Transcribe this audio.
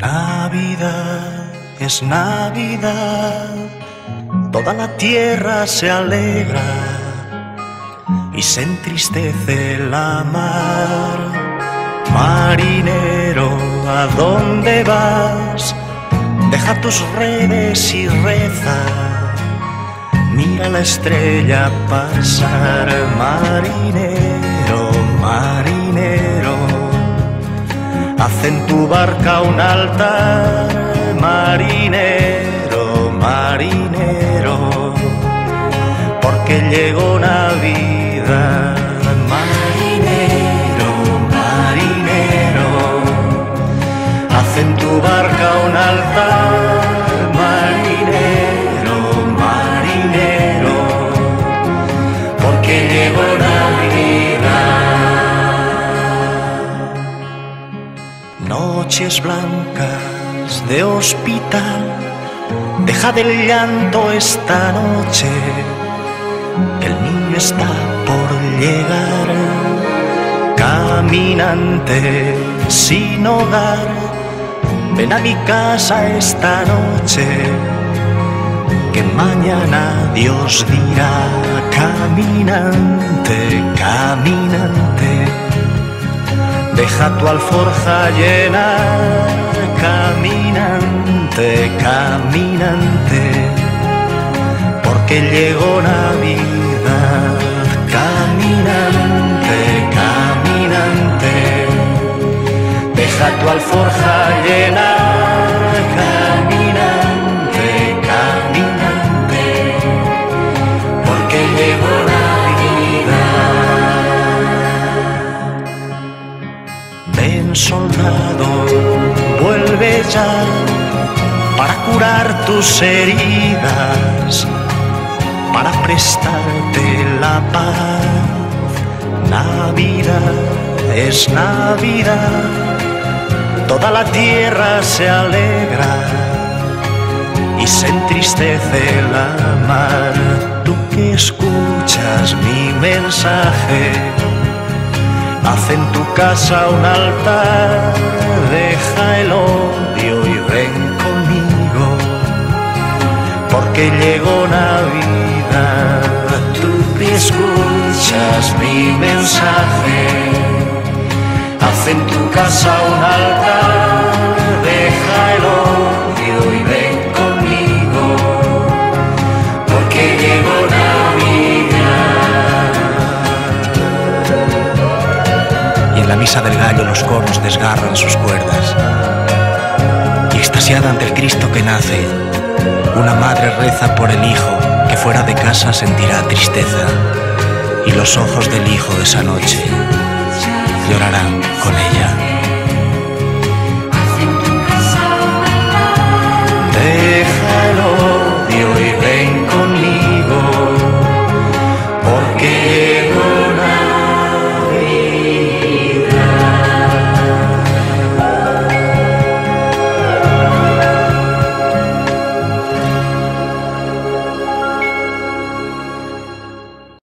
Navidad es Navidad, toda la tierra se alegra y se entristece la mar. Marinero, ¿a dónde vas? Deja tus redes y reza. Mira la estrella pasar, marinero, marinero. Haz en tu barca un altar, marinero, marinero, porque llegó Navidad, Blancas de hospital, deja del llanto esta noche, el niño está por llegar. Caminante sin hogar, ven a mi casa esta noche, que mañana Dios dirá, caminante. Deja tu alforja llena, caminante, caminante, porque llegó Navidad, caminante, caminante. Deja tu alforja llena, para curar tus heridas, para prestarte la paz. Navidad es Navidad, toda la tierra se alegra y se entristece la mar. Tú que escuchas mi mensaje, haz en tu casa un altar, deja el odio y ven conmigo, porque llegó Navidad. Tú escuchas mi mensaje, haz en tu casa un altar, la misa del gallo los coros desgarran sus cuerdas. Y extasiada ante el Cristo que nace, una madre reza por el hijo que fuera de casa sentirá tristeza, y los ojos del hijo de esa noche llorarán con ella.